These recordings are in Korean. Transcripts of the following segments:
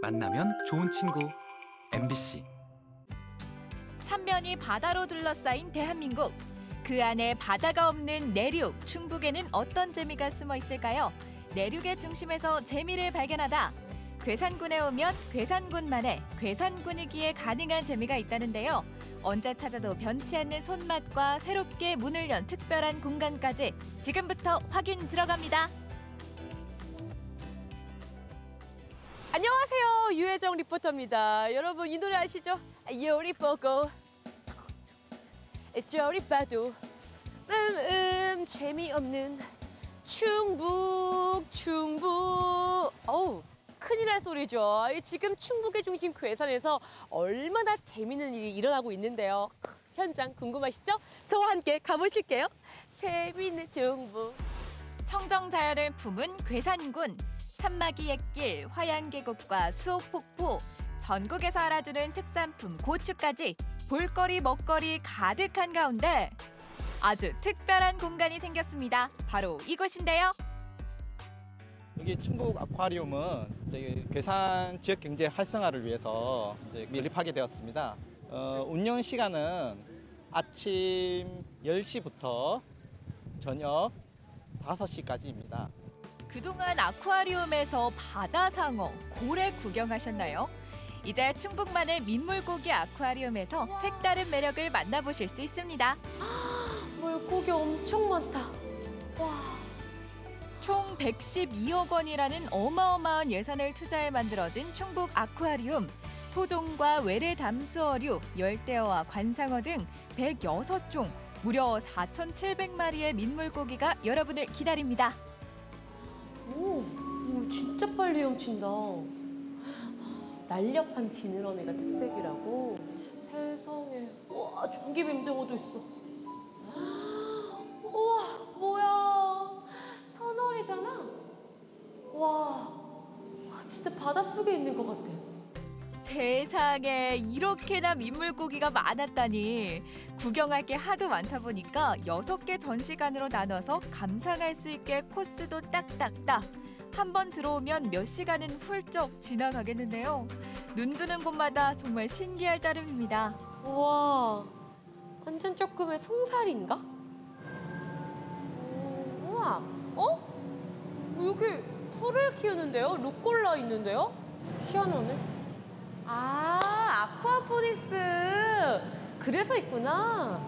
만나면 좋은 친구 MBC 삼면이 바다로 둘러싸인 대한민국. 그 안에 바다가 없는 내륙, 충북에는 어떤 재미가 숨어 있을까요? 내륙의 중심에서 재미를 발견하다. 괴산군에 오면 괴산군만의 괴산 분위기에 가능한 재미가 있다는데요. 언제 찾아도 변치 않는 손맛과 새롭게 문을 연 특별한 공간까지 지금부터 확인 들어갑니다. 안녕하세요. 유혜정 리포터입니다. 여러분 이 노래 아시죠? 요리 보고 저리 봐도 음음 재미없는 충북 충북 어우 큰일 날 소리죠. 이 지금 충북의 중심 괴산에서 얼마나 재미있는 일이 일어나고 있는데요. 현장 궁금하시죠? 저와 함께 가보실게요. 재미있는 충북. 청정 자연을 품은 괴산군. 산막이 옛길, 화양계곡과 수옥폭포, 전국에서 알아주는 특산품 고추까지 볼거리 먹거리 가득한 가운데 아주 특별한 공간이 생겼습니다. 바로 이곳인데요. 여기 충북 아쿠아리움은 괴산 지역 경제 활성화를 위해서 이제 밀립하게 되었습니다. 어, 운영 시간은 아침 10시부터 저녁 5시까지입니다. 그동안 아쿠아리움에서 바다상어, 고래 구경하셨나요? 이제 충북만의 민물고기 아쿠아리움에서 색다른 매력을 만나보실 수 있습니다. 물고기 엄청 많다. 와. 총 112억 원이라는 어마어마한 예산을 투자해 만들어진 충북 아쿠아리움. 토종과 외래 담수어류, 열대어와 관상어 등 106종, 무려 4,700마리의 민물고기가 여러분을 기다립니다. 오, 오, 진짜 빨리 헤엄친다. 날렵한 지느러미가 특색이라고. 세상에. 와, 전기뱀장어도 있어. 우와, 뭐야. 터널이잖아. 와, 와, 진짜 바닷속에 있는 것 같아. 세상에 이렇게나 민물고기가 많았다니 구경할 게 하도 많다 보니까 여섯 개 전시관으로 나눠서 감상할 수 있게 코스도 딱딱딱 한 번 들어오면 몇 시간은 훌쩍 지나가겠는데요 눈 뜨는 곳마다 정말 신기할 따름입니다 우와, 완전 조금의 송사리인가? 오, 우와, 어? 여기 풀을 키우는데요? 루꼴라 있는데요? 희한하네. 아, 아쿠아포닉스. 그래서 있구나.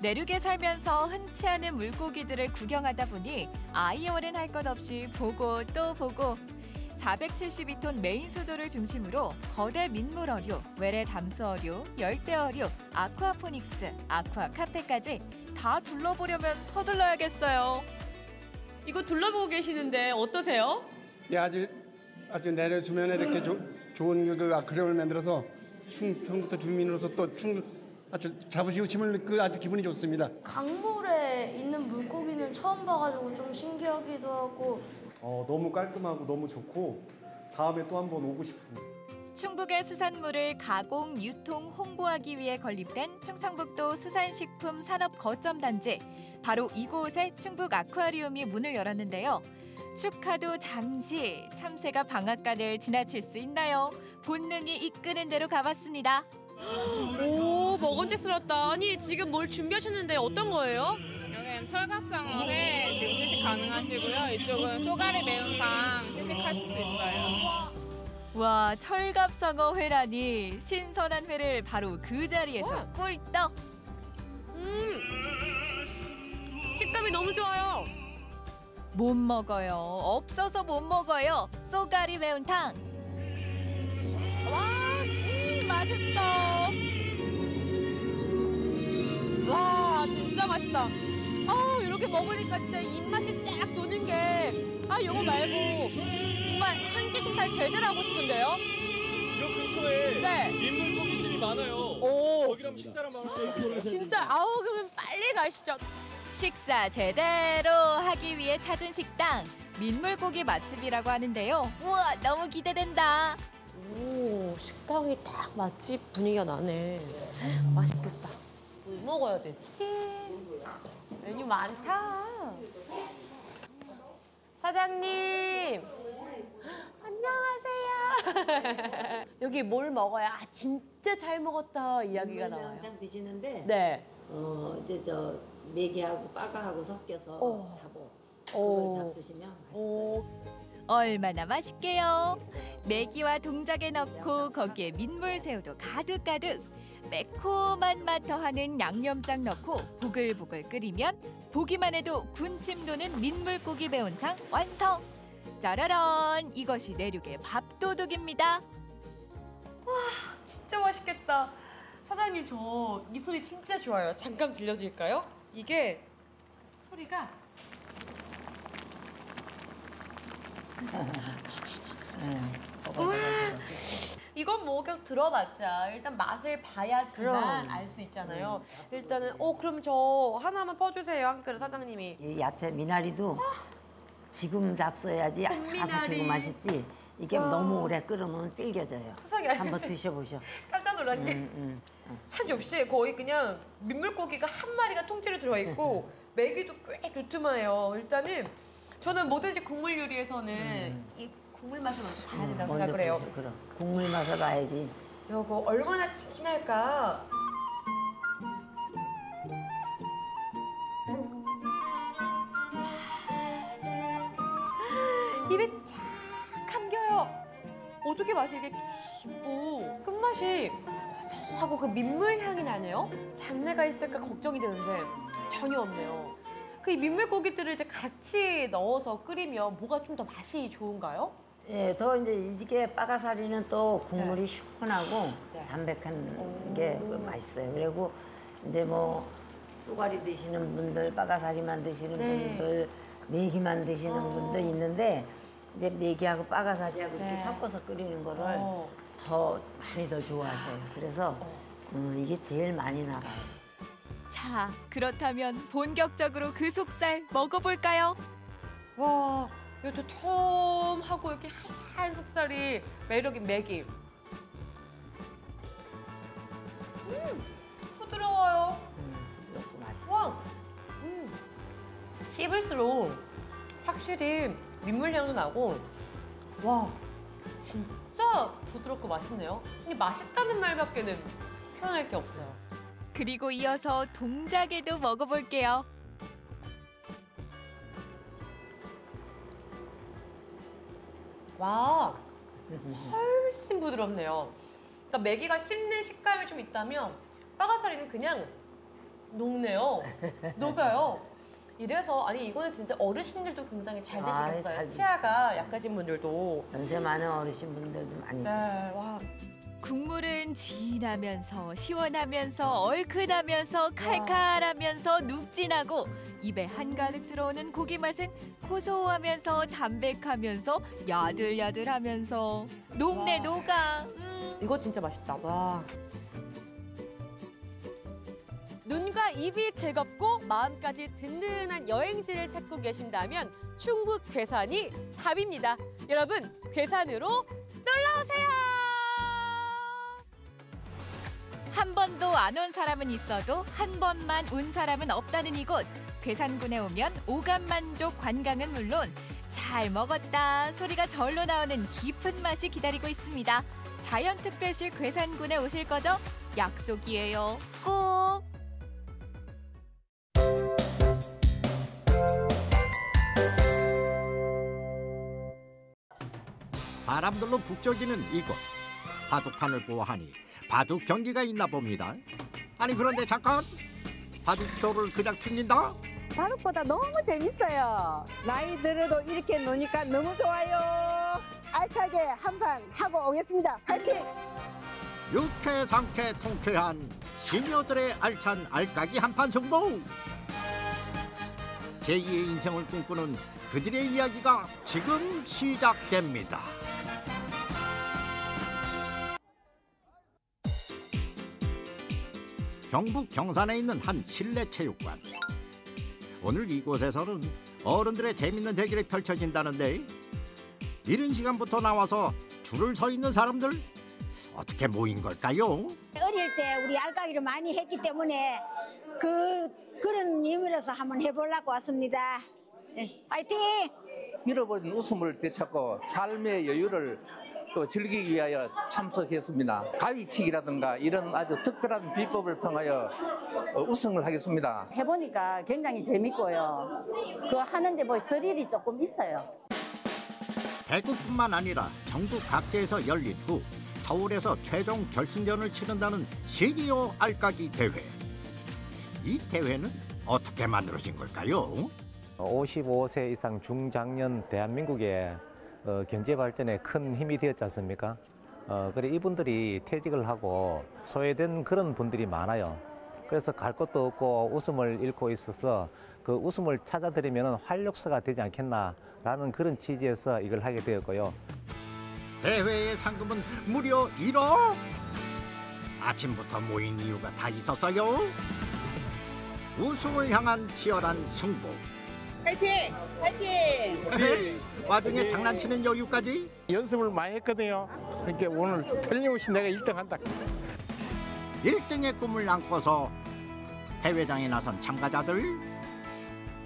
내륙에 살면서 흔치 않은 물고기들을 구경하다 보니 아이 어른 할 것 없이 보고 또 보고 472톤 메인 수조를 중심으로 거대 민물어류, 외래 담수어류, 열대어류, aquaponics, aqua 카페까지 다 둘러보려면 서둘러야겠어요. 이거 둘러보고 계시는데 어떠세요? 예, 아주 아주 내려 주면에 이렇게 조, 좋은 그 아크릴을 만들어서 충청부터 주민으로서 또 충 아주 자부시고 침을 그 아주 기분이 좋습니다. 강물에 있는 물고기는 처음 봐가지고 좀 신기하기도 하고 어, 너무 깔끔하고 너무 좋고 다음에 또 한 번 오고 싶습니다. 충북의 수산물을 가공, 유통, 홍보하기 위해 건립된 충청북도 수산식품 산업 거점 단지. 바로 이곳에 충북 아쿠아리움이 문을 열었는데요. 축하도 잠시 참새가 방앗간을 지나칠 수 있나요? 본능이 이끄는 대로 가봤습니다. 오, 먹은직스럽다. 아니, 지금 뭘 준비하셨는데 어떤 거예요? 여기는 철갑상어회 지금 시식 가능하시고요. 이쪽은 쏘가리 매운탕 시식하실 수 있어요. 와 철갑상어 회라니 신선한 회를 바로 그 자리에서 꿀떡 음, 식감이 너무 좋아요. 못 먹어요 없어서 못 먹어요 쏘가리 매운탕 와, 음, 맛있어. 와, 진짜 맛있다. 아, 이렇게 먹으니까 진짜 입맛이 쫙 도는 게, 아, 요거 말고, 정말 한 끼씩 다 제대로 하고 싶은데요? 요 근처에 네. 민물고기들이 많아요. 오, 거기랑 식사를 하면 진짜, 아우, 그러면 빨리 가시죠. 식사 제대로 하기 위해 찾은 식당 민물고기 맛집이라고 하는데요 우와 너무 기대된다 오, 식당이 딱 맛집 분위기가 나네. 맛있겠다. 뭘 먹어야 되지? 메뉴 많다. 사장님. 안녕하세요. 여기 뭘 먹어야 아, 진짜 잘 먹었다 이야기가 나와요. 매운탕 드시는데 네. 어 이제 저 메기하고 빠가하고 섞여서 오. 잡어 오. 그걸 잡수시면 맛있어요. 오, 얼마나 맛있게요. 메기와 동작에 넣고 거기에 민물새우도 가득가득 매콤한 맛 더하는 양념장 넣고 보글보글 끓이면 보기만 해도 군침 도는 민물고기 매운탕 완성. 짜라란 이것이 내륙의 밥도둑입니다. 진짜 맛있겠다. 사장님 저 이 소리 진짜 좋아요. 잠깐 들려드릴까요? 이게 소리가 이건 뭐 그냥 들어봤자 일단 맛을 봐야지만. 알 수 있잖아요. 일단은 어 그럼 저 하나만 퍼주세요 한 그릇 사장님이. 이 야채 미나리도 지금 잡숴야지 봄미나리. 아삭하고 맛있지. 이게 와. 너무 오래 끓으면 질겨져요. 세상에 한번 드셔보셔. 깜짝 놀란 게. 음, 음, 음. 한 접시에 거의 그냥 민물고기가 한 마리가 통째로 들어있고 메기도 꽤 두툼해요. 일단은 저는 뭐든지 국물 요리에서는 음. 이 국물 맛을 먼저 봐야 된다고 먼저 생각을 해요. 그럼 국물 맛을 봐야지. 요거 얼마나 진할까? 입에 착 감겨요. 어떻게 맛이 이게 깊고 끝맛이 고소하고 그 민물 향이 나네요. 잡내가 있을까 걱정이 되는데 전혀 없네요. 그이 민물 고기들을 이제 같이 넣어서 끓이면 뭐가 좀 더 맛이 좋은가요? 예, 더 이제 이게 빠가사리는 또 국물이 시원하고 네. 담백한 게 맛있어요. 그리고 이제 뭐 쏘가리 드시는 분들, 빠가사리만 드시는 네. 분들, 메기만 드시는 어. 분도 있는데 이제 메기하고 빠가사리하고 이렇게 네. 섞어서 끓이는 거를 어. 더 많이 더 좋아하셔요. 그래서 음, 이게 제일 많이 나가요. 자, 그렇다면 본격적으로 그 속살 먹어볼까요? 와, 이렇게 톰하고 이렇게 하얀 속살이 매력인 메기. 음, 부드러워요. 음, 이것도 맛있어요. 와, 음, 씹을수록 확실히 민물향도 나고, 와, 진짜 부드럽고 맛있네요. 이게 맛있다는 말밖에는 표현할 게 없어요. 그리고 이어서 동작에도 먹어볼게요. 와, 훨씬 부드럽네요. 그러니까 메기가 씹는 식감이 좀 있다면 빠가사리는 그냥 녹네요. 녹아요. 이래서 아니 이거는 진짜 어르신들도 굉장히 잘 아, 드시겠어요. 잘. 치아가 약하신 분들도. 연세 많은 어르신분들도 많이 네, 드세요. 와. 국물은 진하면서 시원하면서 얼큰하면서 칼칼하면서 눅진하고 입에 한가득 들어오는 고기 맛은 고소하면서 담백하면서 야들야들하면서 와. 녹아. 음. 이거 진짜 맛있다. 와. 눈과 입이 즐겁고 마음까지 든든한 여행지를 찾고 계신다면 충북 괴산이 답입니다. 여러분, 괴산으로 놀러 오세요. 한 번도 안 온 사람은 있어도 한 번만 온 사람은 없다는 이곳. 괴산군에 오면 오감 만족 관광은 물론 잘 먹었다 소리가 절로 나오는 깊은 맛이 기다리고 있습니다. 자연특별시 괴산군에 오실 거죠? 약속이에요. 꼭! 사람들로 북적이는 이곳 바둑판을 보아하니 바둑 경기가 있나 봅니다. 아니 그런데 잠깐 바둑돌을 그냥 튕긴다? 바둑보다 너무 재밌어요. 나이 들어도 이렇게 노니까 너무 좋아요. 알차게 한 판 하고 오겠습니다. 파이팅! 유쾌 상쾌 통쾌한 시녀들의 알찬 알까기 한판 승부 제2의 인생을 꿈꾸는 그들의 이야기가 지금 시작됩니다. 경북 경산에 있는 한 실내 체육관. 오늘 이곳에서는 어른들의 재밌는 대결이 펼쳐진다는데 이른 시간부터 나와서 줄을 서 있는 사람들 어떻게 모인 걸까요? 어릴 때 우리 알까기를 많이 했기 때문에 그 그런 의미로서 한번 해보려고 왔습니다. 네, 파이팅! 잃어버린 웃음을 되찾고 삶의 여유를 또 즐기기 위하여 참석했습니다. 가위치기라든가 이런 아주 특별한 비법을 통하여 어, 우승을 하겠습니다. 해보니까 굉장히 재밌고요. 그 하는데 뭐 스릴이 조금 있어요. 대구뿐만 아니라 전국 각지에서 열린 후 서울에서 최종 결승전을 치른다는 시니어 알까기 대회. 이 대회는 어떻게 만들어진 걸까요? 55세 이상 중장년 대한민국의 어, 경제 발전에 큰 힘이 되었지 않습니까? 어, 그래 이분들이 퇴직을 하고 소외된 그런 분들이 많아요. 그래서 갈 곳도 없고 웃음을 잃고 있어서 그 웃음을 찾아드리면 활력소가 되지 않겠나라는 그런 취지에서 이걸 하게 되었고요. 대회의 상금은 무려 1억! 아침부터 모인 이유가 다 있었어요. 우승을 향한 치열한 승부. 파이팅! 파이팅! 와중에 장난치는 여유까지 연습을 많이 했거든요. 그러니까 오늘 틀림없이 내가 1등 한다. 1등의 꿈을 안고서 대회장에 나선 참가자들.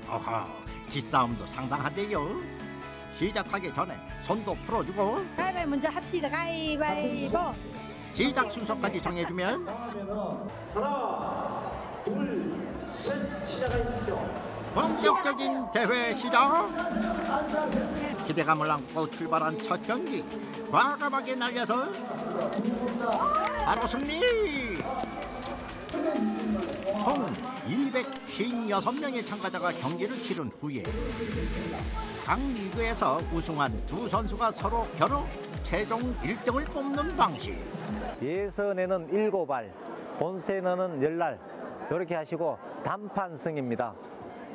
어허, 기싸움도 상당한데요. 시작하기 전에 손도 풀어주고 가위바위보 먼저 합시다. 가위바위보. 시작 순서까지 정해주면 본격적인 대회 시작 기대감을 안고 출발한 첫 경기. 과감하게 날려서 바로 승리! 총 256명의 참가자가 경기를 치른 후에 각 리그에서 우승한 두 선수가 서로 겨뤄 최종 1등을 뽑는 방식. 예선에는 일곱 알, 본선에는 열 알, 이렇게 하시고 단판승입니다.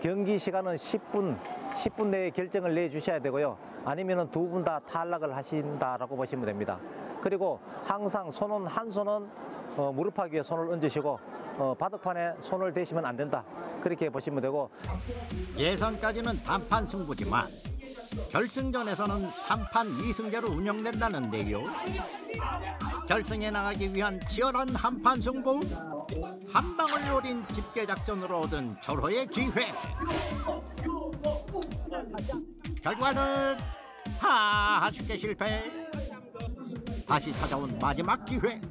경기 시간은 10분, 10분 내에 결정을 내주셔야 되고요. 아니면 두 분 다 탈락을 하신다라고 보시면 됩니다. 그리고 항상 손은 한 손은 어, 무릎팍 위에 손을 얹으시고 어, 바닥판에 손을 대시면 안 된다. 그렇게 보시면 되고 예선까지는 단판 승부지만 결승전에서는 3판 2승제로 운영된다는데요. 결승에 나가기 위한 치열한 한판 승부 한 방을 노린 집계 작전으로 얻은 절호의 기회. 결과는 하 아쉽게 실패. 다시 찾아온 마지막 기회.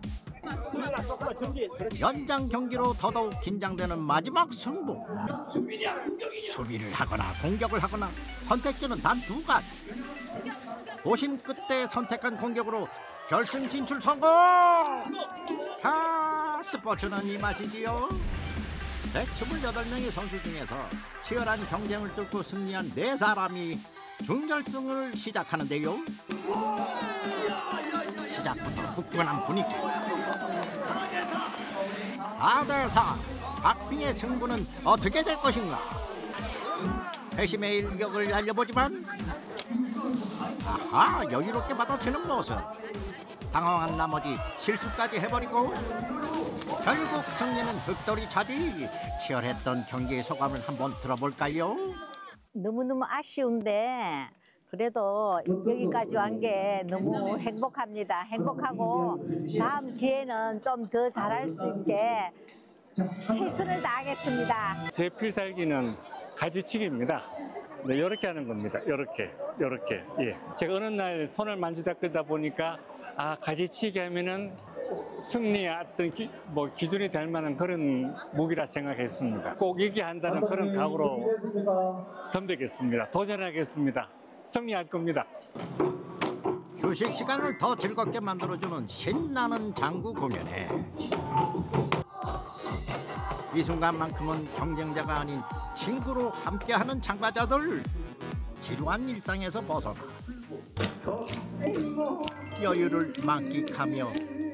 연장 경기로 더더욱 긴장되는 마지막 승부. 수비를 하거나 공격을 하거나 선택지는 단 두 가지. 고심 끝에 선택한 공격으로 결승 진출 성공! 하 스포츠는 이 맛이지요. 128명의 선수 중에서 치열한 경쟁을 뚫고 승리한 네 사람이 준결승을 시작하는데요. 시작부터 후끈한 분위기. 4대4 박빙의 승부는 어떻게 될 것인가? 회심의 일격을 날려보지만 아하 여유롭게 받아치는 모습 당황한 나머지 실수까지 해버리고 결국 승리는 흑돌이 차지 치열했던 경기의 소감을 한번 들어볼까요? 너무너무 아쉬운데 그래도 여기까지 온 게 너무 행복합니다. 행복하고 다음 기회는 좀 더 잘할 수 있게 최선을 다하겠습니다. 제 필살기는 가지치기입니다. 네, 이렇게 하는 겁니다. 이렇게, 이렇게. 예. 제가 어느 날 손을 만지다 끄다 보니까 아 가지치기 하면은 승리의 어떤 기, 뭐 기준이 될 만한 그런 무기라 생각했습니다. 꼭 이기한다는 그런 각오로 덤비겠습니다. 도전하겠습니다. 승리할 겁니다. 휴식 시간을 더 즐겁게 만들어주는 신나는 장구 공연에 이 순간만큼은 경쟁자가 아닌 친구로 함께하는 참가자들 지루한 일상에서 벗어나 여유를 만끽하며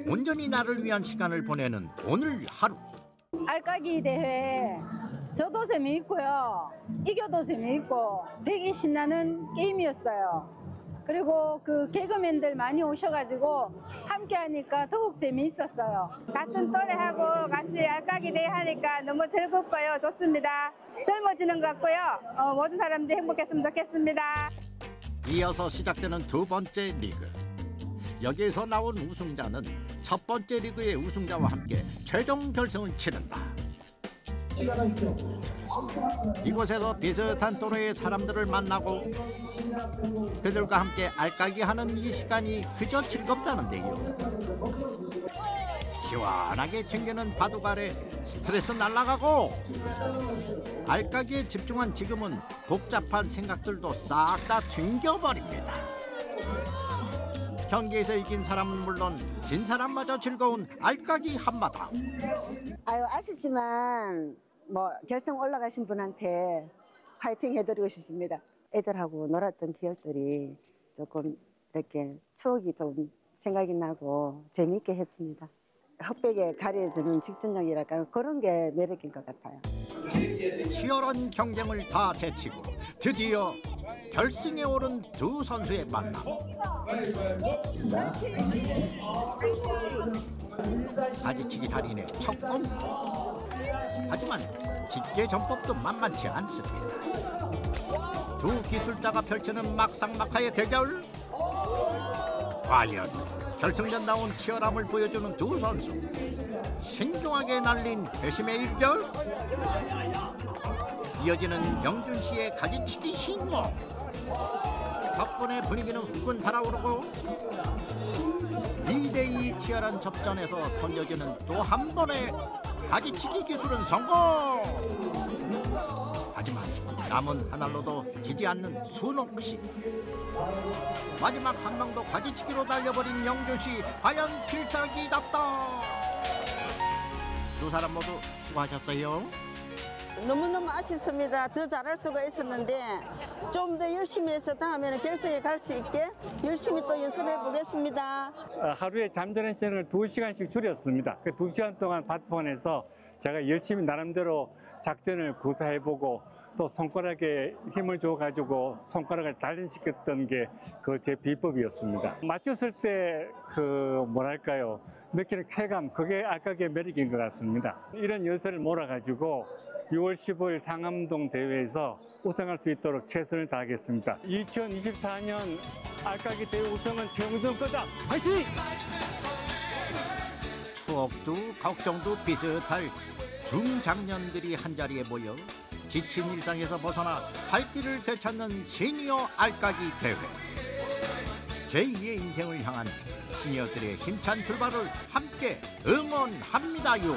온전히 나를 위한 시간을 보내는 오늘 하루 알까기 대회 저도 재미있고요. 이겨도 재미있고 되게 신나는 게임이었어요. 그리고 그 개그맨들 많이 오셔가지고 함께 하니까 더욱 재미있었어요. 같은 또래하고 같이 알까기 대회 하니까 너무 즐겁고요. 좋습니다. 젊어지는 것 같고요. 어, 모든 사람들이 행복했으면 좋겠습니다. 이어서 시작되는 두 번째 리그 여기에서 나온 우승자는 첫 번째 리그의 우승자와 함께 최종 결승을 치른다 이곳에서 비슷한 또래의 사람들을 만나고 그들과 함께 알까기하는 이 시간이 그저 즐겁다는데요. 시원하게 튕기는 바둑 아래 스트레스 날라가고 알까기에 집중한 지금은 복잡한 생각들도 싹 다 튕겨버립니다. 경기에서 이긴 사람은 물론 진 사람마저 즐거운 알까기 한마당. 아유 아쉽지만 뭐 결승 올라가신 분한테 파이팅 해드리고 싶습니다. 애들하고 놀았던 기억들이 조금 이렇게 추억이 좀 생각이 나고 재미있게 했습니다. 흑백에 가려주는 집중력이랄까 그런 게 매력인 것 같아요. 치열한 경쟁을 다 제치고 드디어 결승에 오른 두 선수의 만남. 아지치기 달인의 첫 공. 하지만 직계 전법도 만만치 않습니다. 두 기술자가 펼치는 막상막하의 대결. 과연 결승전다운 치열함을 보여주는 두 선수. 신중하게 날린 배심의 입결. 이어지는 영준 씨의 가지치기 신공. 덕분에 분위기는 후끈 달아오르고 2대2 치열한 접전에서 던져지는 또 한 번의 가지치기 기술은 성공. 남은 한 알로도 지지 않는 순옥 씨. 마지막 한 방도 가지치기로 달려버린 영준 씨 과연 필살기답다. 두 사람 모두 수고하셨어요. 너무너무 아쉽습니다. 더 잘할 수가 있었는데 좀 더 열심히 해서 다음에는 결승에 갈 수 있게 열심히 또 연습해 보겠습니다. 어, 하루에 잠자는 시간을 두시간씩 줄였습니다. 그 두시간 동안 바트폰에서 제가 열심히 나름대로 작전을 구사해보고 또 손가락에 힘을 줘가지고 손가락을 단련시켰던 게 그 제 비법이었습니다. 맞췄을 때 그 뭐랄까요 느끼는 쾌감 그게 알까기의 매력인 것 같습니다. 이런 열쇠를 몰아가지고 6월 15일 상암동 대회에서 우승할 수 있도록 최선을 다하겠습니다. 2024년 알까기 대회 우승은 최영준 거다. 화이팅! 추억도 걱정도 비슷할 중장년들이 한자리에 모여 지친 일상에서 벗어나 할 길을 되찾는 시니어 알까기 대회 제2의 인생을 향한 시니어들의 힘찬 출발을 함께 응원합니다요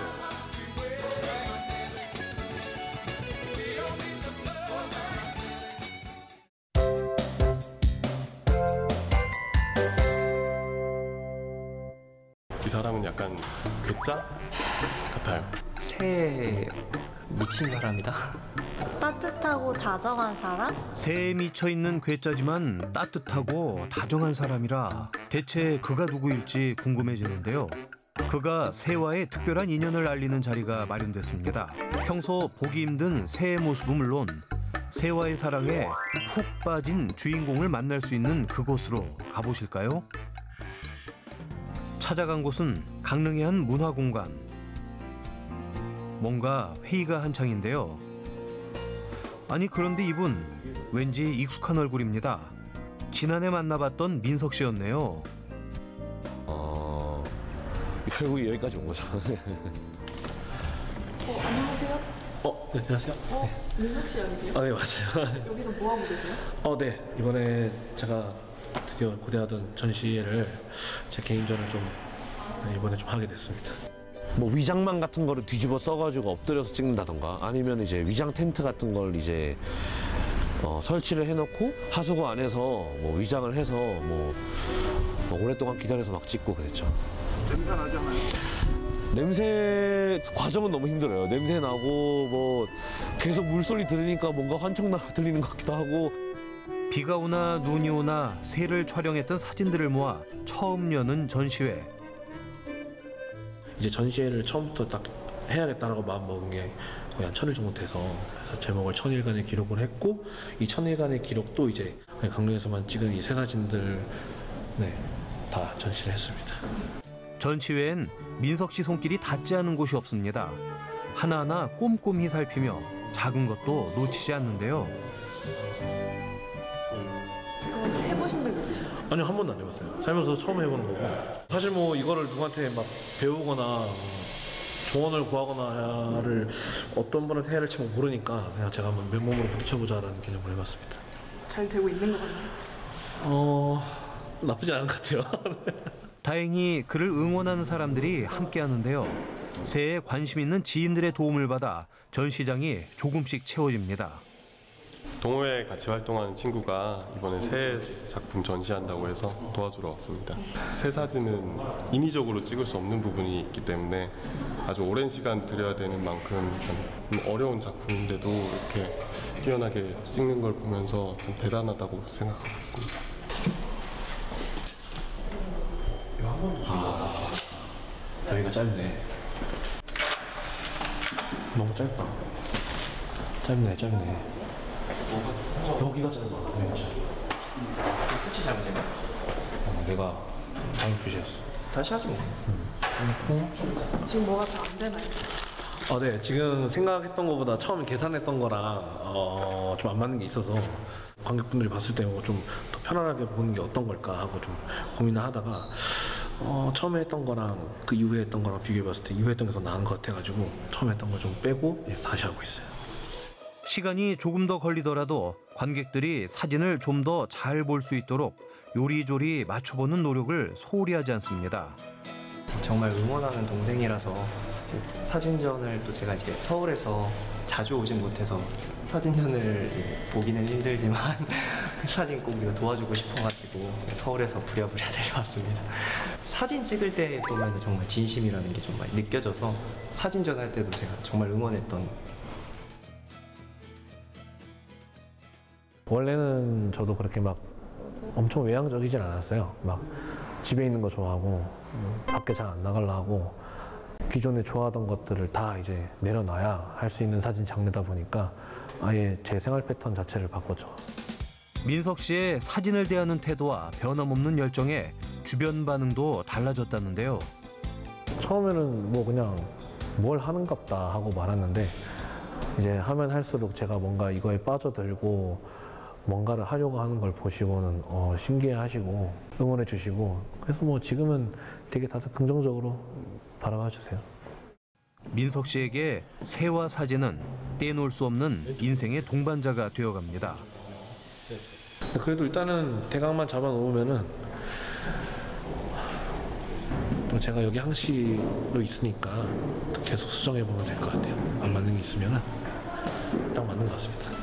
이 사람은 약간 괴짜 같아요. 새에 미친 사람이다. 따뜻하고 다정한 사람? 새에 미쳐 있는 괴짜지만 따뜻하고 다정한 사람이라 대체 그가 누구일지 궁금해지는데요. 그가 새와의 특별한 인연을 알리는 자리가 마련됐습니다. 평소 보기 힘든 새의 모습은 물론 새와의 사랑에 푹 빠진 주인공을 만날 수 있는 그곳으로 가보실까요? 찾아간 곳은 강릉의 한 문화공간. 뭔가 회의가 한창인데요. 아니 그런데 이분 왠지 익숙한 얼굴입니다. 지난해 만나봤던 민석 씨였네요. 어, 결국 여기까지 온 거죠. 어, 안녕하세요. 어, 네, 안녕하세요. 어, 민석 씨 아니세요? 아, 네, 맞아요. 여기서 뭐 하고 계세요? 어, 네. 이번에 제가 드디어 고대하던 전시회를 제 개인전을 좀 네, 이번에 좀 하게 됐습니다. 뭐 위장망 같은 거를 뒤집어 써가지고 엎드려서 찍는다던가 아니면 이제 위장 텐트 같은 걸 이제 어, 설치를 해놓고 하수구 안에서 뭐 위장을 해서 뭐, 뭐 오랫동안 기다려서 막 찍고 그랬죠. 냄새 나지 않아요? 냄새 과정은 너무 힘들어요. 냄새 나고 뭐 계속 물소리 들으니까 뭔가 환청 나 들리는 것 같기도 하고 비가 오나 눈이 오나 새를 촬영했던 사진들을 모아 처음 여는 전시회. 이제 전시회를 처음부터 딱 해야겠다라고 마음 먹은 게 거의 한 천일 정도 돼서 그래서 제목을 천일간의 기록을 했고 이 천일간의 기록도 이제 강릉에서만 찍은 이새 사진들 네, 다 전시를 했습니다. 전시회엔 민석 씨 손길이 닿지 않은 곳이 없습니다. 하나하나 꼼꼼히 살피며 작은 것도 놓치지 않는데요. 아니요 한 번도 안 해봤어요. 살면서 처음 해보는 거고 사실 뭐 이거를 누구한테 막 배우거나 뭐 조언을 구하거나를 어떤 분한테 해야 할지 모르니까 그냥 제가 한번 맨몸으로 부딪혀보자라는 개념으로 해봤습니다. 잘 되고 있는 것 같나요? 어 나쁘지 않은 것 같아요. 다행히 그를 응원하는 사람들이 함께 하는데요. 새해에 관심 있는 지인들의 도움을 받아 전시장이 조금씩 채워집니다. 동호회 같이 활동하는 친구가 이번에 새 작품 전시한다고 해서 도와주러 왔습니다. 새 사진은 인위적으로 찍을 수 없는 부분이 있기 때문에 아주 오랜 시간 들여야 되는 만큼 좀 어려운 작품인데도 이렇게 뛰어나게 찍는 걸 보면서 좀 대단하다고 생각하고 있습니다. 여기가 짧네. 너무 짧다. 짧네, 짧네. 여기가 짧아. 여기가 짧아. 수치 잘못인가? 어, 내가 잘못 표시했어. 다시 하지 뭐. 지금 뭐가 잘 안 되나요? 어, 네. 지금 생각했던 것보다 처음에 계산했던 거랑 어, 좀 안 맞는 게 있어서 관객분들이 봤을 때 좀 더 편안하게 보는 게 어떤 걸까 하고 좀 고민을 하다가 어, 처음에 했던 거랑 그 이후에 했던 거랑 비교해 봤을 때 이후에 했던 게 더 나은 것 같아가지고 처음에 했던 거 좀 빼고 이제 다시 하고 있어요. 시간이 조금 더 걸리더라도 관객들이 사진을 좀 더 잘 볼 수 있도록 요리조리 맞춰보는 노력을 소홀히 하지 않습니다. 정말 응원하는 동생이라서 사진전을 또 제가 이제 서울에서 자주 오진 못해서 사진전을 이제 보기는 힘들지만 사진 꼭 이거 도와주고 싶어가지고 서울에서 부랴부랴 내려왔습니다. 사진 찍을 때 보면 정말 진심이라는 게 정말 느껴져서 사진전 할 때도 제가 정말 응원했던 원래는 저도 그렇게 막 엄청 외향적이진 않았어요. 막 집에 있는 거 좋아하고 음, 밖에 잘 안 나가려 하고 기존에 좋아하던 것들을 다 이제 내려놔야 할 수 있는 사진 장르다 보니까 아예 제 생활 패턴 자체를 바꿨죠. 민석 씨의 사진을 대하는 태도와 변함없는 열정에 주변 반응도 달라졌다는데요. 처음에는 뭐 그냥 뭘 하는갑다 하고 말았는데 이제 하면 할수록 제가 뭔가 이거에 빠져들고 뭔가를 하려고 하는 걸 보시고는 어, 신기해하시고 응원해 주시고 그래서 뭐 지금은 되게 다들 긍정적으로 바라봐 주세요. 민석 씨에게 새와 사진은 떼놓을 수 없는 인생의 동반자가 되어갑니다. 그래도 일단은 대강만 잡아 놓으면은 또 제가 여기 항시로 있으니까 또 계속 수정해 보면 될 것 같아요. 안 맞는 게 있으면은 딱 맞는 것 같습니다.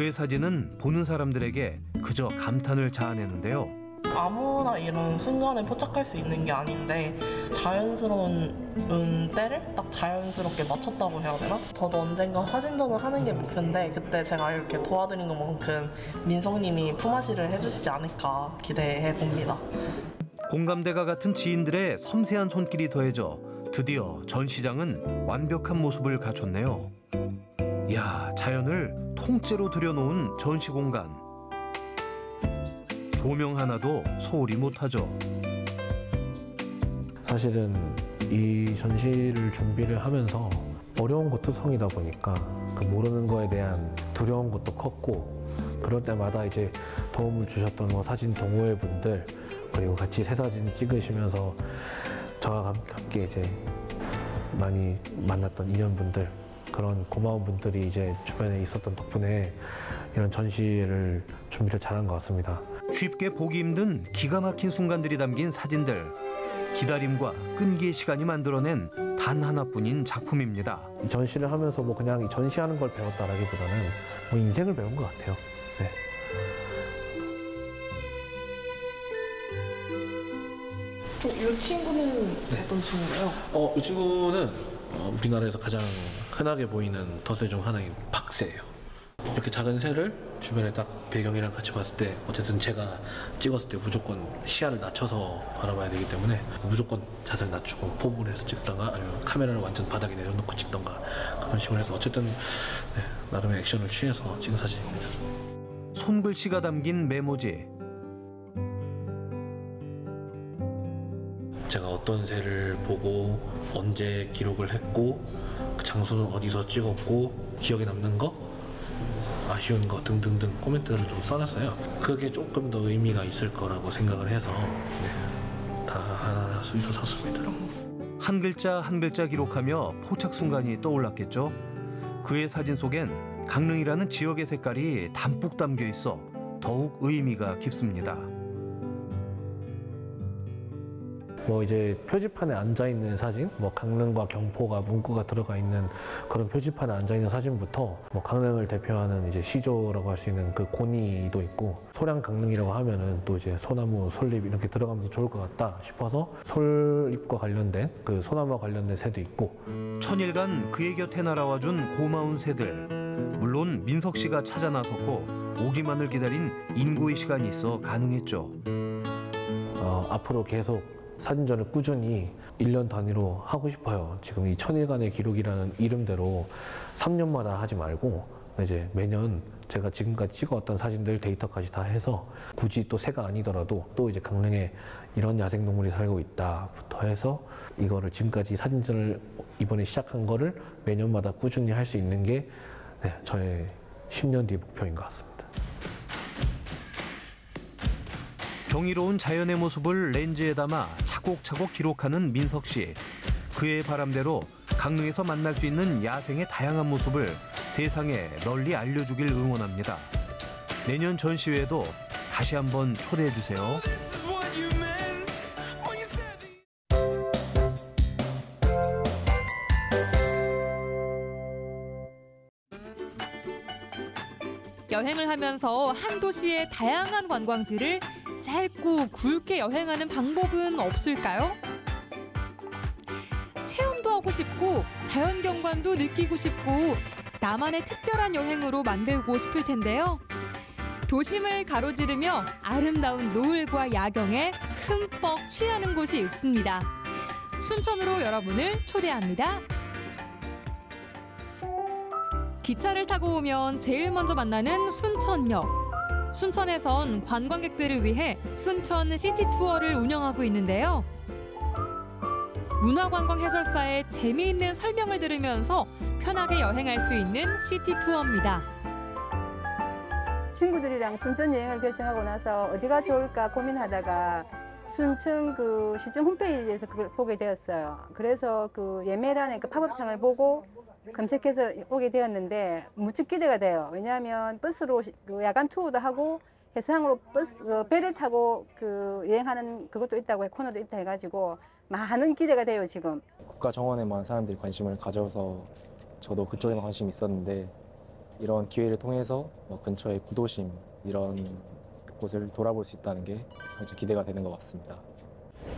그의 사진은 보는 사람들에게 그저 감탄을 자아내는데요. 아무나 이런 순간에 포착할 수 있는 게 아닌데 자연스러운 음, 때를 딱 자연스럽게 맞췄다고 해야 되나? 저도 언젠가 사진전을 하는 게 목표인데 그때 제가 이렇게 도와드린 것만큼 민성님이 품앗이를 해주시지 않을까 기대해 봅니다. 공감대가 같은 지인들의 섬세한 손길이 더해져 드디어 전시장은 완벽한 모습을 갖췄네요. 야, 자연을 통째로 들여놓은 전시 공간. 조명 하나도 소홀히 못하죠. 사실은 이 전시를 준비를 하면서 어려운 것도 성이다 보니까 그 모르는 거에 대한 두려운 것도 컸고 그럴 때마다 이제 도움을 주셨던 뭐 사진 동호회 분들 그리고 같이 새 사진 찍으시면서 저와 감- 함께 이제 많이 만났던 인연분들 그런 고마운 분들이 이제 주변에 있었던 덕분에 이런 전시를 준비를 잘한 것 같습니다. 쉽게 보기 힘든 기가 막힌 순간들이 담긴 사진들. 기다림과 끈기의 시간이 만들어낸 단 하나뿐인 작품입니다. 이 전시를 하면서 뭐 그냥 이 전시하는 걸 배웠다라기보다는 뭐 인생을 배운 것 같아요. 네. 이 친구는 어떤 친구예요? 어, 이 친구는 어, 우리나라에서 가장 흔하게 보이는 덫새 중 하나인 박새예요. 이렇게 작은 새를 주변에 딱 배경이랑 같이 봤을 때 어쨌든 제가 찍었을 때 무조건 시야를 낮춰서 바라봐야 되기 때문에 무조건 자세를 낮추고 포브를 해서 찍다가 아니면 카메라를 완전 바닥에 내려놓고 찍던가 그런 식으로 해서 어쨌든 네, 나름의 액션을 취해서 찍은 사진입니다. 손글씨가 담긴 메모지. 제가 어떤 새를 보고 언제 기록을 했고 그 장소는 어디서 찍었고 기억에 남는 거 아쉬운 거 등등등 코멘트를 좀 써놨어요. 그게 조금 더 의미가 있을 거라고 생각을 해서 네, 다 하나 다 수위로 섰습니다. 한 글자 한 글자 기록하며 포착 순간이 떠올랐겠죠. 그의 사진 속엔 강릉이라는 지역의 색깔이 담뿍 담겨 있어 더욱 의미가 깊습니다. 뭐 이제 표지판에 앉아 있는 사진, 뭐 강릉과 경포가 문구가 들어가 있는 그런 표지판에 앉아 있는 사진부터 뭐 강릉을 대표하는 이제 시조라고 할 수 있는 그 고니도 있고 소량 강릉이라고 하면은 또 이제 소나무, 솔잎 이렇게 들어가면서 좋을 것 같다 싶어서 솔잎과 관련된 그 소나무와 관련된 새도 있고 천일간 그의 곁에 날아와준 고마운 새들. 물론 민석 씨가 찾아 나섰고 오기만을 기다린 인고의 시간이 있어 가능했죠. 어, 앞으로 계속 사진전을 꾸준히 1년 단위로 하고 싶어요. 지금 이 천일간의 기록이라는 이름대로 3년마다 하지 말고 이제 매년 제가 지금까지 찍어왔던 사진들 데이터까지 다 해서 굳이 또 새가 아니더라도 또 이제 강릉에 이런 야생동물이 살고 있다부터 해서 이거를 지금까지 사진전을 이번에 시작한 거를 매년마다 꾸준히 할 수 있는 게 네, 저의 10년 뒤 목표인 것 같습니다. 경이로운 자연의 모습을 렌즈에 담아 차곡차곡 기록하는 민석 씨. 그의 바람대로 강릉에서 만날 수 있는 야생의 다양한 모습을 세상에 널리 알려주길 응원합니다. 내년 전시회에도 다시 한번 초대해 주세요. 여행을 하면서 한 도시의 다양한 관광지를 짧고 굵게 여행하는 방법은 없을까요? 체험도 하고 싶고 자연 경관도 느끼고 싶고 나만의 특별한 여행으로 만들고 싶을 텐데요. 도심을 가로지르며 아름다운 노을과 야경에 흠뻑 취하는 곳이 있습니다. 순천으로 여러분을 초대합니다. 기차를 타고 오면 제일 먼저 만나는 순천역. 순천에선 관광객들을 위해 순천 시티 투어를 운영하고 있는데요. 문화관광 해설사의 재미있는 설명을 들으면서 편하게 여행할 수 있는 city tour입니다. 친구들이랑 순천 여행을 결정하고 나서 어디가 좋을까 고민하다가 순천 그 시청 홈페이지에서 그걸 보게 되었어요. 그래서 그 예매란의 그 팝업창을 보고 검색해서 오게 되었는데 무척 기대가 돼요. 왜냐하면 버스로 시- 그 야간 투어도 하고 해상으로 버스 그 배를 타고 그 여행하는 그것도 있다고 해 코너도 있다 해가지고 많은 기대가 돼요 지금. 국가 정원에만 사람들이 관심을 가져서 저도 그쪽에만 관심이 있었는데 이런 기회를 통해서 뭐 근처의 구도심 이런 곳을 돌아볼 수 있다는 게 진짜 기대가 되는 것 같습니다.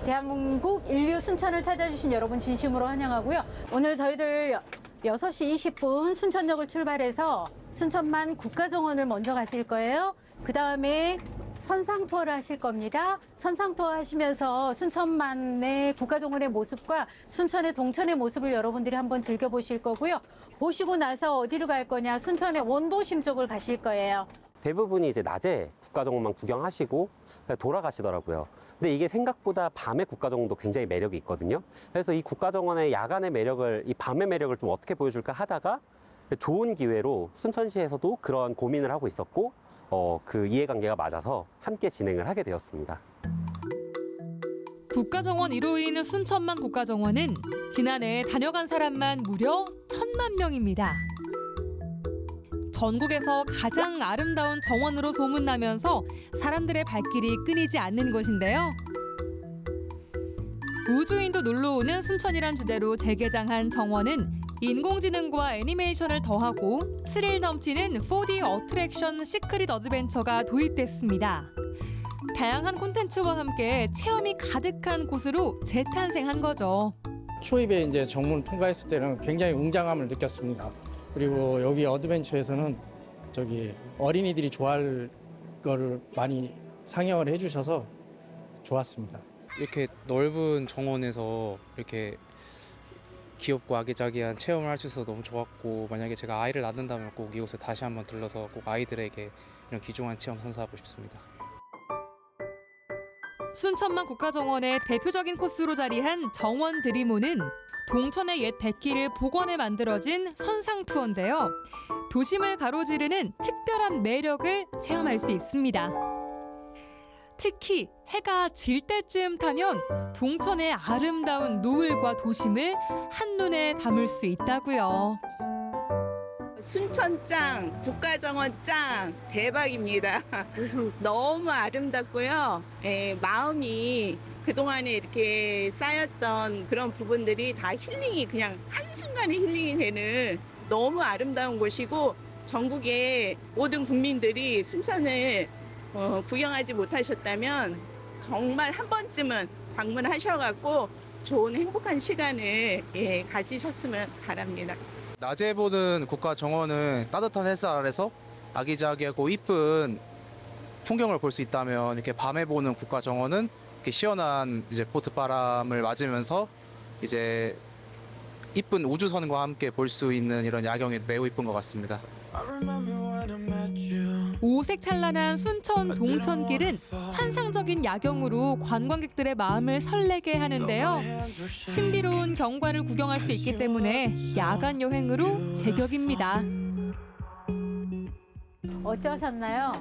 대한민국 인류 순천을 찾아주신 여러분 진심으로 환영하고요. 오늘 저희들 6시 20분 순천역을 출발해서 순천만 국가정원을 먼저 가실 거예요. 그 다음에 선상 투어를 하실 겁니다. 선상 투어 하시면서 순천만의 국가정원의 모습과 순천의 동천의 모습을 여러분들이 한번 즐겨보실 거고요. 보시고 나서 어디로 갈 거냐? 순천의 원도심 쪽을 가실 거예요. 대부분이 이제 낮에 국가정원만 구경하시고 돌아가시더라고요. 근데 이게 생각보다 밤의 국가정원도 굉장히 매력이 있거든요. 그래서 이 국가정원의 야간의 매력을, 이 밤의 매력을 좀 어떻게 보여줄까 하다가 좋은 기회로 순천시에서도 그런 고민을 하고 있었고, 어, 그 이해관계가 맞아서 함께 진행을 하게 되었습니다. 국가정원 1호인 순천만 국가정원은 지난해 다녀간 사람만 무려 천만 명입니다. 전국에서 가장 아름다운 정원으로 소문나면서 사람들의 발길이 끊이지 않는 곳인데요. 우주인도 놀러오는 순천이란 주제로 재개장한 정원은 인공지능과 애니메이션을 더하고 스릴 넘치는 4D 어트랙션 시크릿 어드벤처가 도입됐습니다. 다양한 콘텐츠와 함께 체험이 가득한 곳으로 재탄생한 거죠. 초입에 이제 정문을 통과했을 때는 굉장히 웅장함을 느꼈습니다. 그리고 여기 어드벤처에서는 저기 어린이들이 좋아할 거를 많이 상영을 해주셔서 좋았습니다. 이렇게 넓은 정원에서 이렇게 귀엽고 아기자기한 체험을 할 수 있어서 너무 좋았고 만약에 제가 아이를 낳는다면 꼭 이곳에 다시 한번 들러서 꼭 아이들에게 이런 귀중한 체험 선사하고 싶습니다. 순천만 국가정원의 대표적인 코스로 자리한 정원 드리모는 동천의 옛 백기를 복원해 만들어진 선상 투어인데요. 도심을 가로지르는 특별한 매력을 체험할 수 있습니다. 특히 해가 질 때쯤 타면 동천의 아름다운 노을과 도심을 한눈에 담을 수 있다고요. 순천짱, 국가정원짱 대박입니다. 너무 아름답고요. 예, 마음이 그동안에 이렇게 쌓였던 그런 부분들이 다 힐링이 그냥 한순간에 힐링이 되는 너무 아름다운 곳이고 전국의 모든 국민들이 순천을 어, 구경하지 못하셨다면 정말 한 번쯤은 방문하셔갖고 좋은 행복한 시간을 예, 가지셨으면 바랍니다. 낮에 보는 국가 정원은 따뜻한 햇살 아래서 아기자기하고 이쁜 풍경을 볼 수 있다면 이렇게 밤에 보는 국가 정원은 이렇게 시원한 이제 포트 바람을 맞으면서 이제 이쁜 우주선과 함께 볼 수 있는 이런 야경이 매우 이쁜 것 같습니다. 오색 찬란한 순천 동천길은 환상적인 야경으로 관광객들의 마음을 설레게 하는데요. 신비로운 경관을 구경할 수 있기 때문에 야간 여행으로 제격입니다. 어떠셨나요?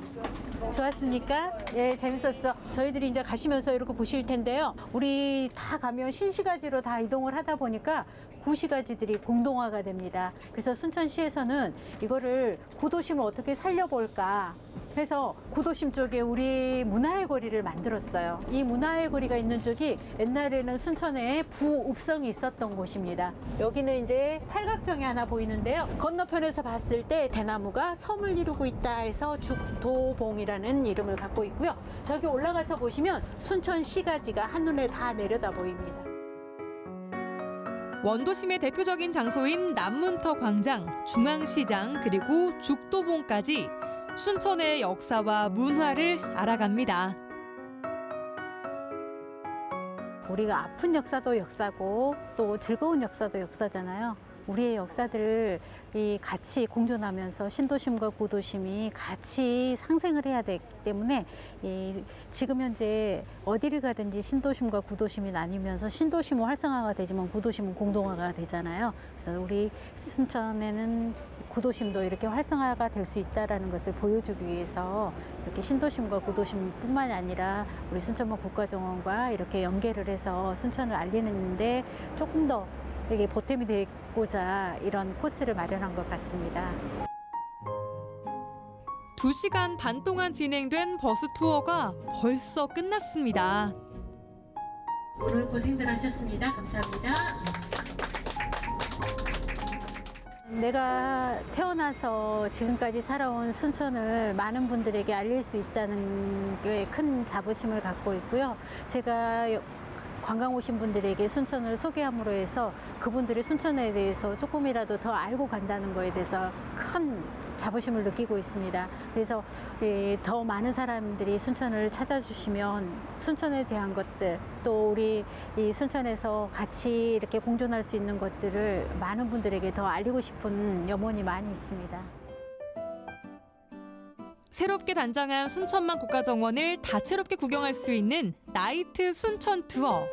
좋았습니까? 예, 재밌었죠. 저희들이 이제 가시면서 이렇게 보실 텐데요. 우리 다 가면 신시가지로 다 이동을 하다 보니까 구시가지들이 공동화가 됩니다. 그래서 순천시에서는 이거를 구도심을 어떻게 살려볼까 해서 구도심 쪽에 우리 문화의 거리를 만들었어요. 이 문화의 거리가 있는 쪽이 옛날에는 순천에 부읍성이 있었던 곳입니다. 여기는 이제 팔각정이 하나 보이는데요. 건너편에서 봤을 때 대나무가 섬을 이루고 있다 해서 죽도봉이라는 이름을 갖고 있고요. 저기 올라가서 보시면 순천 시가지가 한눈에 다 내려다 보입니다. 원도심의 대표적인 장소인 남문터 광장, 중앙시장 그리고 죽도봉까지 순천의 역사와 문화를 알아갑니다. 우리가 아픈 역사도 역사고 또 즐거운 역사도 역사잖아요. 우리의 역사들을 이 같이 공존하면서 신도심과 구도심이 같이 상생을 해야 되기 때문에 이 지금 현재 어디를 가든지 신도심과 구도심이 나뉘면서 신도심은 활성화가 되지만 구도심은 공동화가 되잖아요. 그래서 우리 순천에는 구도심도 이렇게 활성화가 될 수 있다라는 것을 보여주기 위해서 이렇게 신도심과 구도심뿐만이 아니라 우리 순천만 국가정원과 이렇게 연계를 해서 순천을 알리는데 조금 더 이게 보탬이 되고자 이런 코스를 마련한 것 같습니다. 2시간 반 동안 진행된 버스 투어가 벌써 끝났습니다. 오늘 고생들 하셨습니다. 감사합니다. 내가 태어나서 지금까지 살아온 순천을 많은 분들에게 알릴 수 있다는 게 큰 자부심을 갖고 있고요. 제가 관광 오신 분들에게 순천을 소개함으로 해서 그분들이 순천에 대해서 조금이라도 더 알고 간다는 거에 대해서 큰 자부심을 느끼고 있습니다. 그래서 예, 더 많은 사람들이 순천을 찾아주시면 순천에 대한 것들 또 우리 이 순천에서 같이 이렇게 공존할 수 있는 것들을 많은 분들에게 더 알리고 싶은 염원이 많이 있습니다. 새롭게 단장한 순천만 국가정원을 다채롭게 구경할 수 있는 나이트 순천 투어.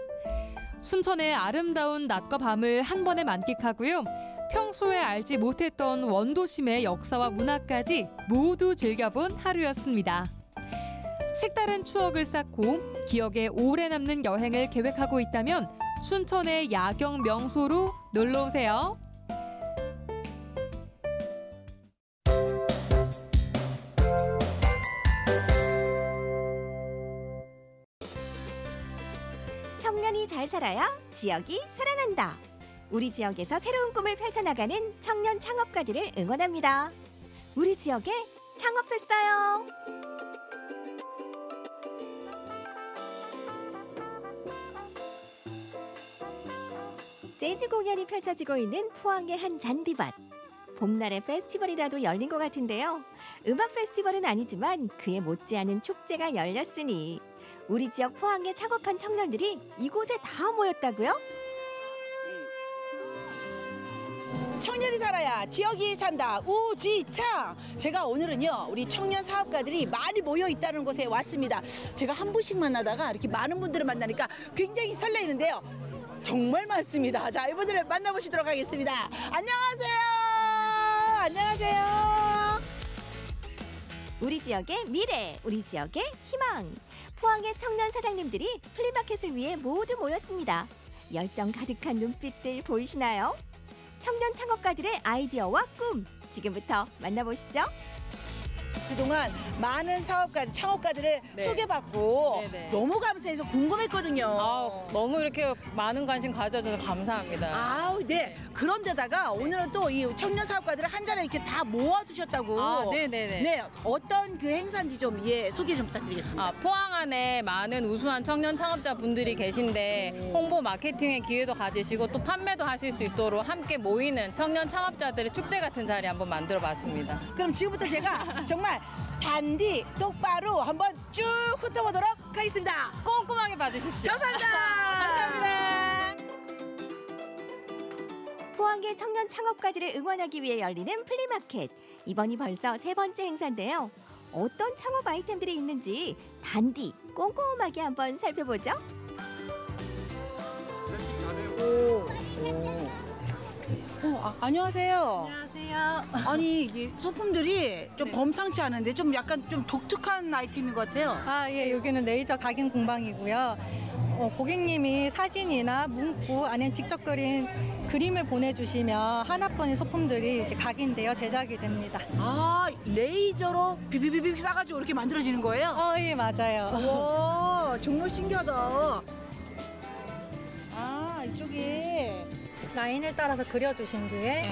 순천의 아름다운 낮과 밤을 한 번에 만끽하고요. 평소에 알지 못했던 원도심의 역사와 문화까지 모두 즐겨본 하루였습니다. 색다른 추억을 쌓고 기억에 오래 남는 여행을 계획하고 있다면 순천의 야경 명소로 놀러 오세요. 잘 살아야 지역이 살아난다. 우리 지역에서 새로운 꿈을 펼쳐나가는 청년 창업가들을 응원합니다. 우리 지역에 창업했어요. 재즈 공연이 펼쳐지고 있는 포항의 한 잔디밭. 봄날의 페스티벌이라도 열린 것 같은데요. 음악 페스티벌은 아니지만 그에 못지않은 축제가 열렸으니 우리 지역 포항에 창업한 청년들이 이곳에 다 모였다고요? 청년이 살아야 지역이 산다. 우지창 제가 오늘은요 우리 청년 사업가들이 많이 모여 있다는 곳에 왔습니다. 제가 한 분씩 만나다가 이렇게 많은 분들을 만나니까 굉장히 설레이는데요. 정말 많습니다. 자 이분들을 만나보시도록 하겠습니다. 안녕하세요. 안녕하세요. 우리 지역의 미래, 우리 지역의 희망. 포항의 청년 사장님들이 플리마켓을 위해 모두 모였습니다. 열정 가득한 눈빛들 보이시나요? 청년 창업가들의 아이디어와 꿈 지금부터 만나보시죠. 그동안 많은 사업가들, 창업가들을 네. 소개받고 네네. 너무 감사해서 궁금했거든요. 아, 너무 이렇게 많은 관심 가져줘서 감사합니다. 아우, 네. 그런데다가 오늘은 또 이 청년 사업가들을 한 자리에 이렇게 다 모아주셨다고. 아, 네네네. 네, 어떤 그 행사인지 좀, 예, 소개 좀 부탁드리겠습니다. 아, 포항 안에 많은 우수한 청년 창업자 분들이 계신데 홍보 마케팅의 기회도 가지시고 또 판매도 하실 수 있도록 함께 모이는 청년 창업자들의 축제 같은 자리 한번 만들어 봤습니다. 그럼 지금부터 제가 정말 단디 똑바로 한번 쭉 훑어보도록 하겠습니다. 꼼꼼하게 봐주십시오. 감사합니다. 감사합니다. 포항의 청년 창업가들을 응원하기 위해 열리는 flea market. 이번이 벌써 세 번째 행사인데요. 어떤 창업 아이템들이 있는지 단디 꼼꼼하게 한번 살펴보죠. 아, 안녕하세요. 안녕하세요. 아니 이게 소품들이 좀 범상치 않은데 좀 약간 좀 독특한 아이템인 것 같아요. 아, 예, 여기는 레이저 각인 공방이고요. 어, 고객님이 사진이나 문구 아니면 직접 그린 그림을 보내주시면 하나뿐인 소품들이 이제 각인되어 제작이 됩니다. 아 레이저로 비비비비 싸가지고 이렇게 만들어지는 거예요? 어, 예, 맞아요. 와 정말 신기하다. 아 이쪽에 라인을 따라서 그려주신 뒤에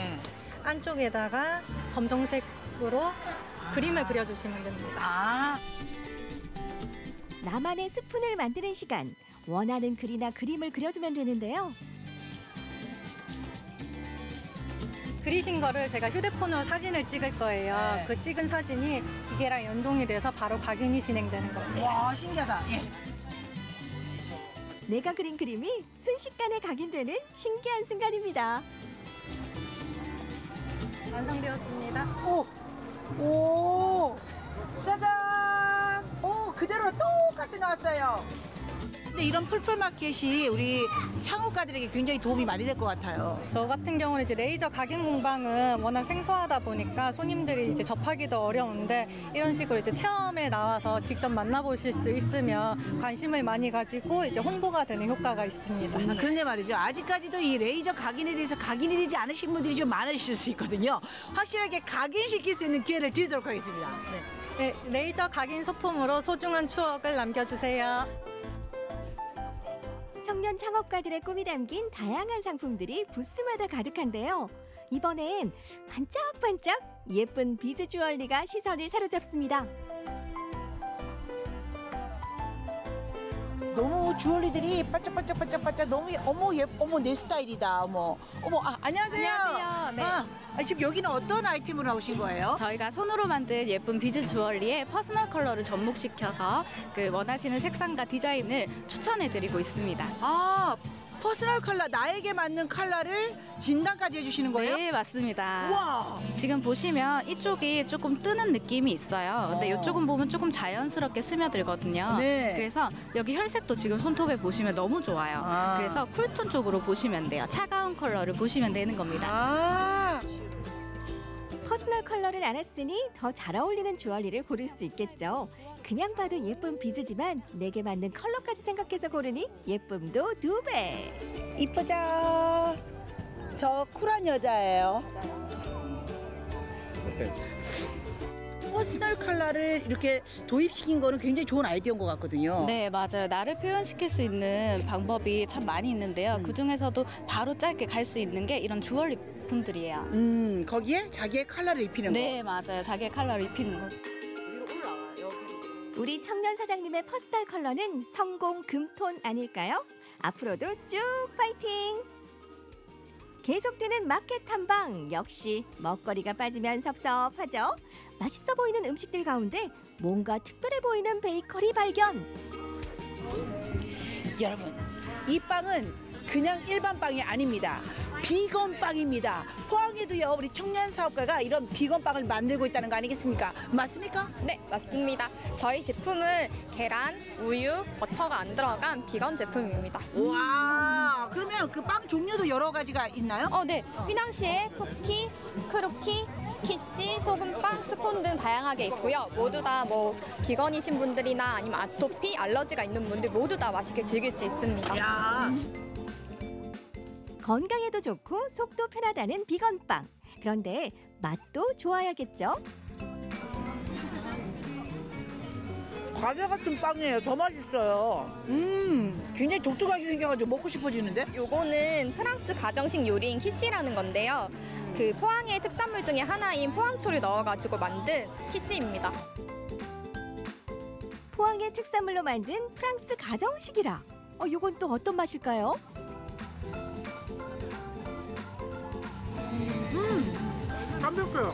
안쪽에다가 검정색으로 그림을 그려주시면 됩니다. 아. 나만의 스푼을 만드는 시간. 원하는 글이나 그림을 그려주면 되는데요. 그리신 거를 제가 휴대폰으로 사진을 찍을 거예요. 네. 그 찍은 사진이 기계랑 연동이 돼서 바로 각인이 진행되는 겁니다. 와 신기하다. 예. 내가 그린 그림이 순식간에 각인되는 신기한 순간입니다. 완성되었습니다. 오, 오, 짜잔. 오 그대로 똑같이 나왔어요. 근데 이런 풀풀 마켓이 우리 창업가들에게 굉장히 도움이 많이 될 것 같아요. 저 같은 경우는 이제 레이저 각인 공방은 워낙 생소하다 보니까 손님들이 이제 접하기도 어려운데 이런 식으로 이제 체험에 나와서 직접 만나보실 수 있으면 관심을 많이 가지고 이제 홍보가 되는 효과가 있습니다. 아, 그런데 말이죠. 아직까지도 이 레이저 각인에 대해서 각인이 되지 않으신 분들이 좀 많으실 수 있거든요. 확실하게 각인시킬 수 있는 기회를 드리도록 하겠습니다. 네. 네, 레이저 각인 소품으로 소중한 추억을 남겨주세요. 청년 창업가들의 꿈이 담긴 다양한 상품들이 부스마다 가득한데요. 이번엔 반짝반짝 예쁜 비즈 주얼리가 시선을 사로잡습니다. 너무 주얼리들이 반짝반짝 반짝반짝 너무 예- 어머 예 어머 내 스타일이다 어머 어머 아, 안녕하세요. 안녕하세요. 네. 아, 아, 지금 여기는 어떤 아이템으로 나오신 거예요? 저희가 손으로 만든 예쁜 비즈 jewelry에 personal color를 접목시켜서 그 원하시는 색상과 디자인을 추천해 드리고 있습니다. 아 personal color 나에게 맞는 컬러를 진단까지 해주시는 거예요? 네, 맞습니다. 우와. 지금 보시면 이쪽이 조금 뜨는 느낌이 있어요. 근데 어. 이쪽은 보면 조금 자연스럽게 스며들거든요. 네. 그래서 여기 혈색도 지금 손톱에 보시면 너무 좋아요. 아. 그래서 cool tone 쪽으로 보시면 돼요. 차가운 컬러를 보시면 되는 겁니다. 아. personal color를 알았으니 더 잘 어울리는 jewelry를 고를 수 있겠죠. 그냥 봐도 예쁜 비즈지만 내게 맞는 컬러까지 생각해서 고르니 예쁨도 두 배. 이쁘죠? 저 쿨한 여자예요. personal color를 이렇게 도입시킨 거는 굉장히 좋은 아이디어인 것 같거든요. 네, 맞아요. 나를 표현시킬 수 있는 방법이 참 많이 있는데요. 그 중에서도 바로 짧게 갈 수 있는 게 이런 주얼리 품들이에요. 음, 거기에 자기의 컬러를 입히는 거. 네, 맞아요. 자기의 컬러를 입히는 거죠. 우리 청년 사장님의 personal color는 성공 금톤 아닐까요? 앞으로도 쭉 파이팅! 계속되는 마켓 탐방 역시 먹거리가 빠지면 섭섭하죠. 맛있어 보이는 음식들 가운데 뭔가 특별해 보이는 베이커리 발견. 여러분, 이 빵은 그냥 일반 빵이 아닙니다. 비건 빵입니다. 포항에도요, 우리 청년 사업가가 이런 비건 빵을 만들고 있다는 거 아니겠습니까? 맞습니까? 네, 맞습니다. 저희 제품은 계란, 우유, 버터가 안 들어간 비건 제품입니다. 와, 그러면 그 빵 종류도 여러 가지가 있나요? 어, 네. 휘낭시에 쿠키, crookie, 스키시, 소금빵, 스콘 등 다양하게 있고요. 모두 다 뭐 비건이신 분들이나 아니면 아토피, 알러지가 있는 분들 모두 다 맛있게 즐길 수 있습니다. 건강에도 좋고 속도 편하다는 비건빵. 그런데 맛도 좋아야겠죠? 과자 같은 빵이에요. 더 맛있어요. 음, 굉장히 독특하게 생겨가지고 먹고 싶어지는데? 요거는 프랑스 가정식 요리인 키시라는 건데요. 그 포항의 특산물 중에 하나인 포항초를 넣어가지고 만든 키시입니다. 포항의 특산물로 만든 프랑스 가정식이라. 어, 요건 또 어떤 맛일까요? 담백해요.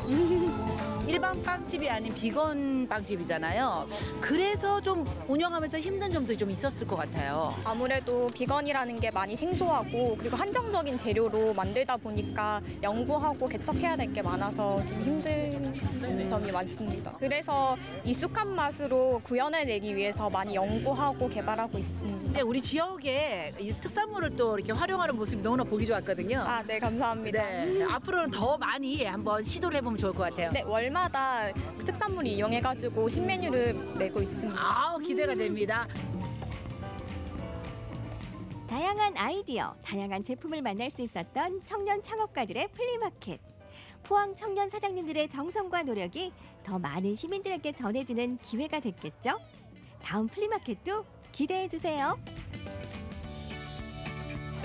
일반 빵집이 아닌 비건 빵집이잖아요. 그래서 좀 운영하면서 힘든 점도 좀 있었을 것 같아요. 아무래도 비건이라는 게 많이 생소하고 그리고 한정적인 재료로 만들다 보니까 연구하고 개척해야 될 게 많아서 좀 힘든 점이 많습니다. 그래서 익숙한 맛으로 구현해내기 위해서 많이 연구하고 개발하고 있습니다. 이제 우리 지역에 이 특산물을 또 이렇게 활용하는 모습이 너무나 보기 좋았거든요. 아, 네, 감사합니다. 네, 앞으로는 더 많이 한번 시도를 해보면 좋을 것 같아요. 네, 월 마다 특산물 이용해가지고 신메뉴를 내고 있습니다. 아우, 기대가 됩니다. 다양한 아이디어, 다양한 제품을 만날 수 있었던 청년 창업가들의 flea market. 포항 청년 사장님들의 정성과 노력이 더 많은 시민들에게 전해지는 기회가 됐겠죠? 다음 플리마켓도 기대해 주세요.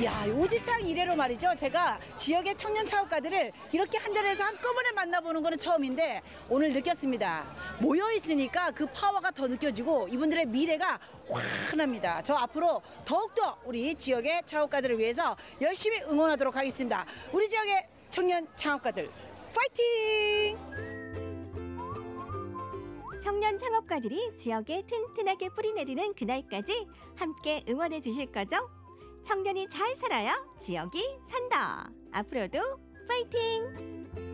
야, 오지창 이래로 말이죠. 제가 지역의 청년 창업가들을 이렇게 한 자리에서 한꺼번에 만나보는 거는 처음인데 오늘 느꼈습니다. 모여 있으니까 그 파워가 더 느껴지고 이분들의 미래가 환합니다. 저 앞으로 더욱더 우리 지역의 창업가들을 위해서 열심히 응원하도록 하겠습니다. 우리 지역의 청년 창업가들 파이팅! 청년 창업가들이 지역에 튼튼하게 뿌리내리는 그날까지 함께 응원해 주실 거죠? 청년이 잘 살아야 지역이 산다. 앞으로도 파이팅!